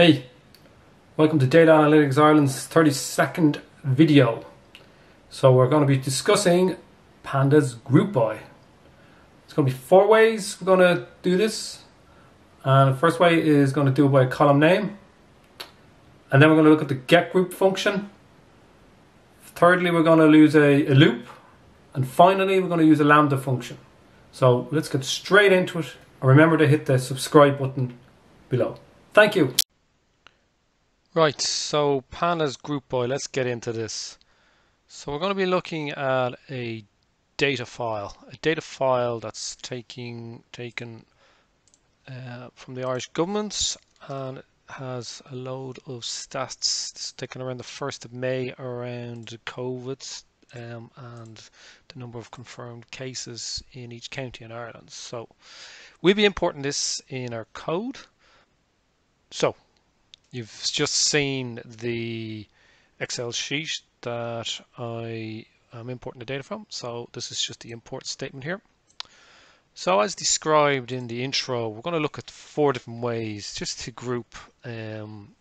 Hey, welcome to Data Analytics Ireland's 32nd video. So we're going to be discussing Pandas Group By. It's going to be four ways we're going to do this. And the first way is going to do it by a column name. And then we're going to look at the get group function. Thirdly, we're going to use a, a loop. And finally, we're going to use a lambda function. So let's get straight into it. And remember to hit the subscribe button below. Thank you. Right, so pandas group by, let's get into this. So we're going to be looking at a data file, a data file that's taking taken uh, from the Irish government and has a load of stats taken around the 1st of May around COVID um, and the number of confirmed cases in each county in Ireland. So we'll be importing this in our code. So You've just seen the Excel sheet that I am importing the data from. So this is just the import statement here. So as described in the intro, we're going to look at four different ways just to group um,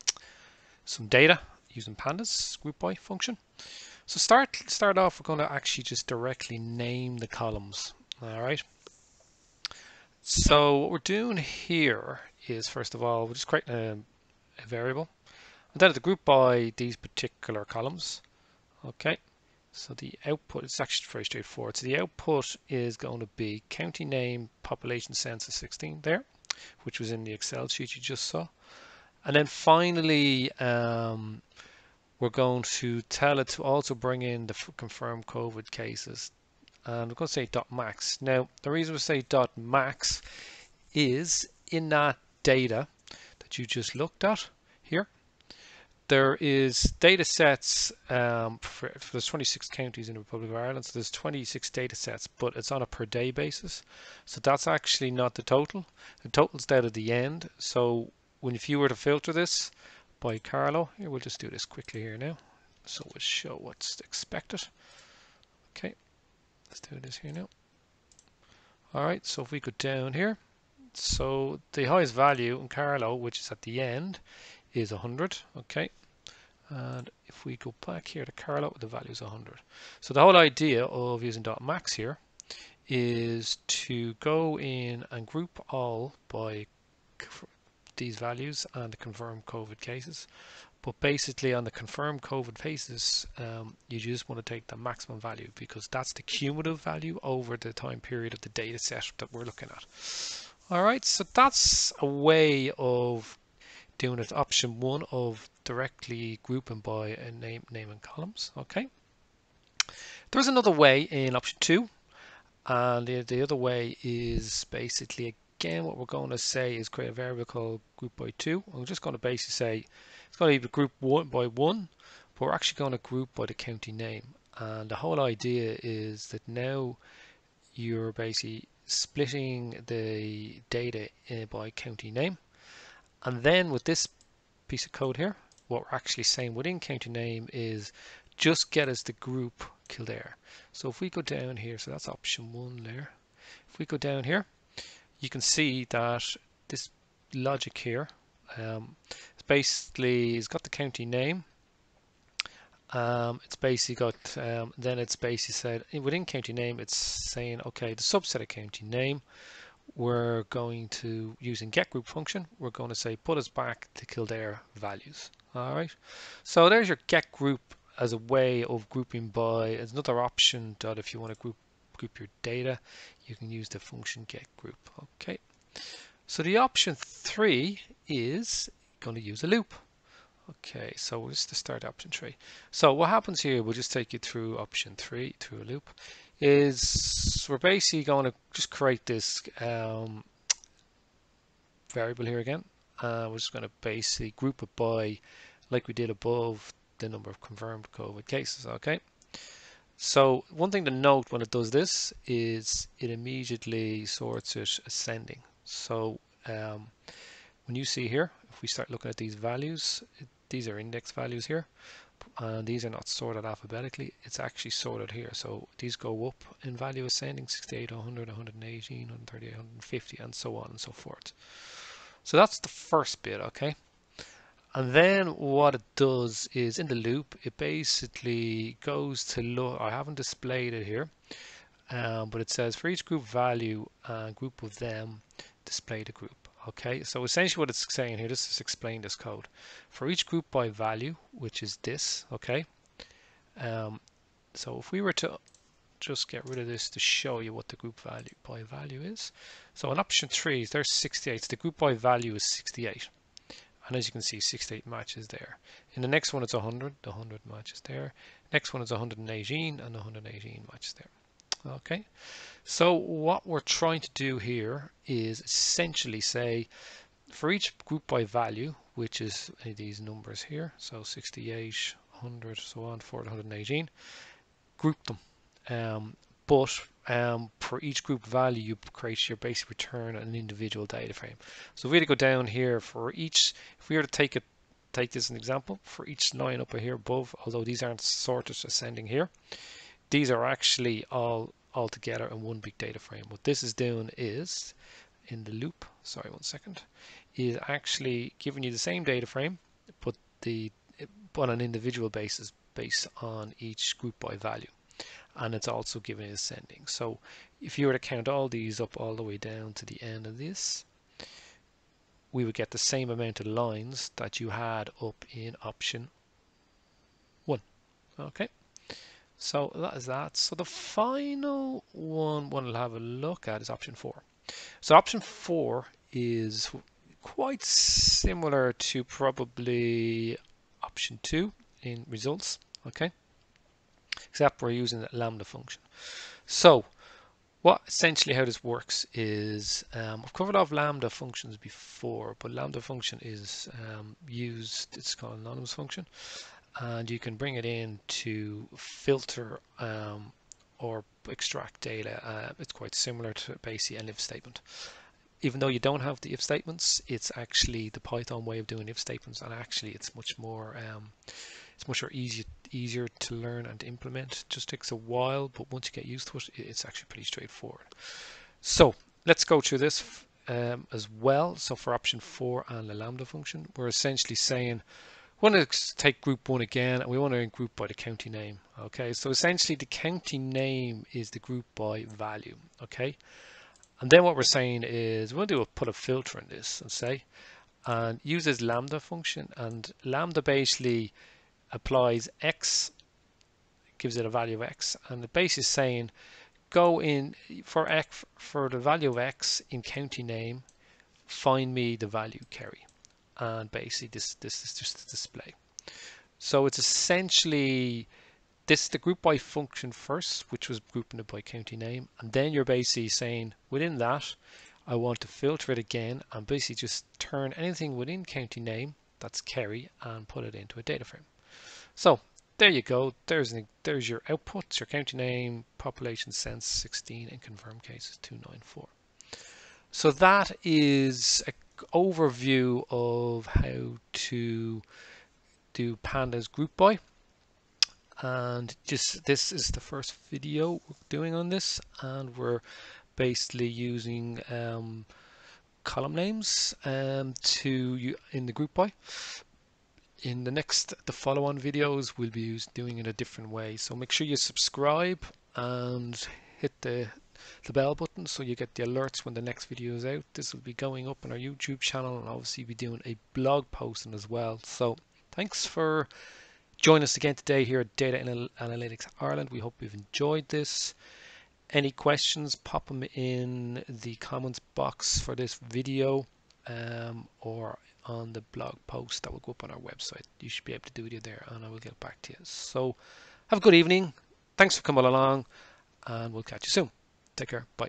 some data using pandas group by function. So start start off, we're going to actually just directly name the columns. All right. So what we're doing here is first of all, we're just creating a a variable. And then the group by these particular columns. Okay, so the output is actually very straightforward. So the output is going to be county name, population census 16 there, which was in the Excel sheet you just saw. And then finally, um, we're going to tell it to also bring in the confirmed COVID cases. And we're going to say dot max. Now, the reason we say dot max is in that data, that you just looked at here. There is data sets um, for, for there's 26 counties in the Republic of Ireland, so there's 26 data sets, but it's on a per day basis. So that's actually not the total. The total's down at the end. So when if you were to filter this by Carlow, here we'll just do this quickly here now. So we'll show what's expected. Okay, let's do this here now. All right, so if we go down here, so the highest value in Carlow, which is at the end, is 100. Okay. And if we go back here to Carlow, the value is 100. So the whole idea of using dot max here is to go in and group all by these values and the confirmed COVID cases. But basically on the confirmed COVID cases, um, you just want to take the maximum value because that's the cumulative value over the time period of the data set that we're looking at. All right, so that's a way of doing it. Option one of directly grouping by a name, name and columns. Okay. There's another way in option two, and the, the other way is basically again what we're going to say is create a variable called group by two. I'm just going to basically say it's going to be group one by one, but we're actually going to group by the county name. And the whole idea is that now you're basically splitting the data uh, by county name. And then with this piece of code here, what we're actually saying within county name is just get us the group Kildare. So if we go down here, so that's option one there. If we go down here, you can see that this logic here, um, it's basically, it's got the county name, um, it's basically got um, then it's basically said within county name it's saying okay the subset of county name we're going to using get group function we're going to say put us back to Kildare values. All right so there's your get group as a way of grouping by it's another option that if you want to group group your data you can use the function get group. Okay? So the option three is going to use a loop Okay, so we'll just start option three. So what happens here, we'll just take you through option three, through a loop, is we're basically going to just create this um, variable here again. Uh, we're just going to basically group it by, like we did above, the number of confirmed COVID cases, okay? So one thing to note when it does this is it immediately sorts it ascending. So um, when you see here, if we start looking at these values, it these are index values here and these are not sorted alphabetically. It's actually sorted here. So these go up in value ascending 68 100 118 138 150 and so on and so forth. So that's the first bit okay? And then what it does is in the loop, it basically goes to look, I haven't displayed it here, um, but it says for each group value and group of them, display the group. Okay, so essentially what it's saying here, let's just explain this code. For each group by value, which is this, okay, um, so if we were to just get rid of this to show you what the group value by value is. So in option three, there's 68. So the group by value is 68. And as you can see, 68 matches there. In the next one, it's 100. The 100 matches there. Next one is 118, and 118 matches there. Okay. So what we're trying to do here is essentially say, for each group by value, which is these numbers here, so 68, 100, so on, 418, group them um, but um, for each group value, you create your basic return on an individual data frame. So if we were to go down here for each, if we were to take it, take this as an example, for each line up here above, although these aren't sorted ascending here, these are actually all all together in one big data frame. What this is doing is, in the loop, sorry one second, is actually giving you the same data frame, but the on an individual basis based on each group by value and it's also giving ascending. So if you were to count all these up all the way down to the end of this, we would get the same amount of lines that you had up in option one. Okay, so that is that. So the final one we'll have a look at is option four. So option four is quite similar to probably option two in results. Okay except we're using the lambda function. So what essentially how this works is um, I've covered off lambda functions before, but lambda function is um, used, it's called an anonymous function, and you can bring it in to filter um, or extract data. Uh, it's quite similar to basically an if statement. Even though you don't have the if statements, it's actually the Python way of doing if statements, and actually it's much more um, it's much more easier easier to learn and implement. It just takes a while, but once you get used to it, it's actually pretty straightforward. So let's go through this um, as well. So for option four and the lambda function, we're essentially saying we want to take group one again and we want to group by the county name. Okay, so essentially the county name is the group by value. Okay, and then what we're saying is we'll do a put a filter in this and say and uses lambda function and lambda basically applies x, gives it a value of x, and the base is saying go in for x for the value of x in county name, find me the value Kerry, and basically this this is just a display. So it's essentially this the group by function first, which was grouping it by county name, and then you're basically saying within that I want to filter it again and basically just turn anything within county name that's Kerry and put it into a data frame. So there you go. There's an, there's your outputs, your county name, population census 16, and confirmed cases 294. So that is an overview of how to do pandas group by. And just this is the first video we're doing on this, and we're basically using um, column names um, to you in the group by in the next the follow-on videos we'll be doing it a different way so make sure you subscribe and hit the the bell button so you get the alerts when the next video is out this will be going up on our youtube channel and obviously be doing a blog posting as well so thanks for joining us again today here at data analytics ireland we hope you've enjoyed this any questions pop them in the comments box for this video um, or on the blog post that will go up on our website. You should be able to do it there and I will get back to you. So have a good evening. Thanks for coming along and we'll catch you soon. Take care. Bye.